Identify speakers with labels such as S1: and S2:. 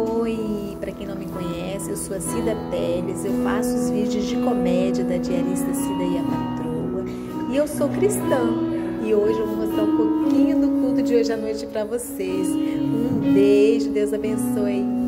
S1: Oi, para quem não me conhece, eu sou a Cida Teles, eu faço os vídeos de comédia da diarista Cida e a Patroa e eu sou cristã. E hoje eu vou mostrar um pouquinho do culto de hoje à noite para vocês. Um beijo, Deus abençoe.